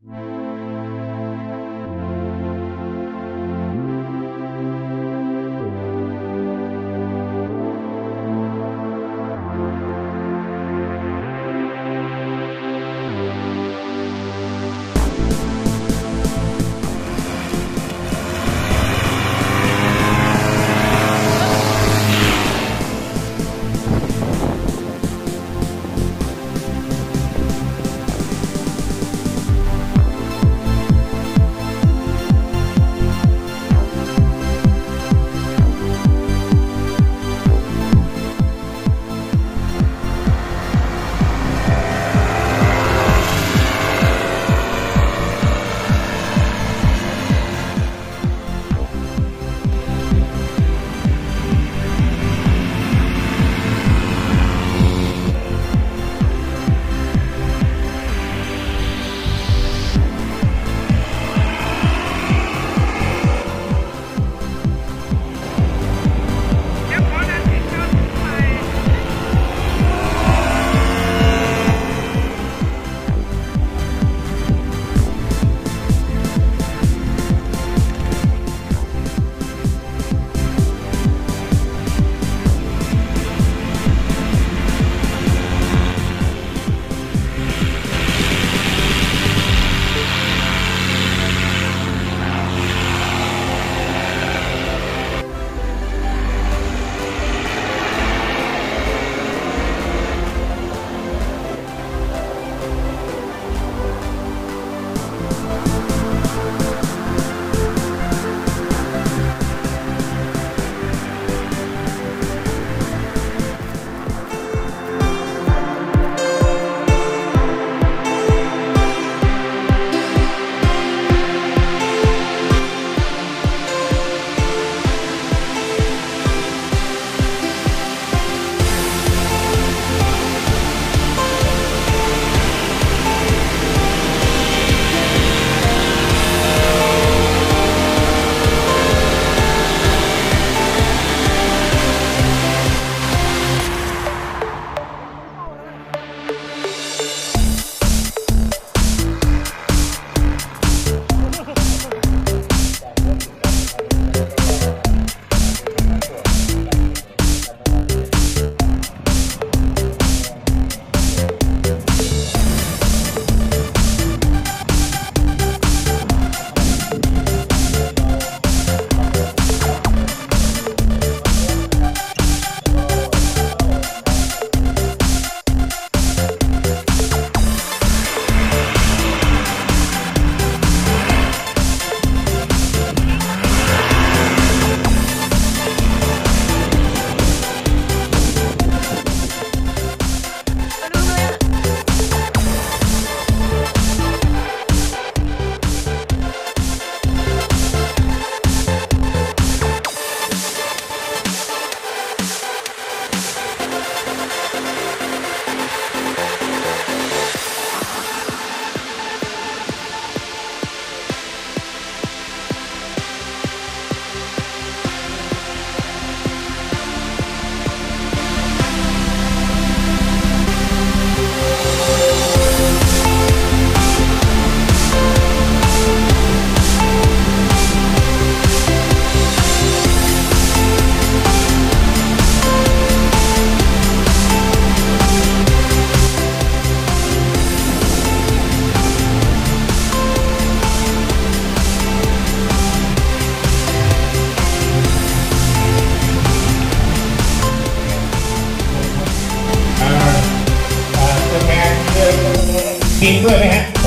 บิน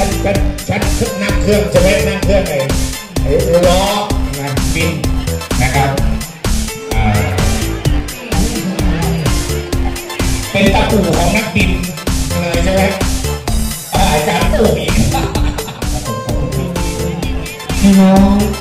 ไหมฮะชั้นชั้นชั้นนั่งเครื่องใช่ไหมนั่งเครื่องไอ้ไอ้ล้อนะบินนะครับเป็นตะปูของนักบินเลยใช่ไหมอ่าจารย์ปู่อีกพี่น้อง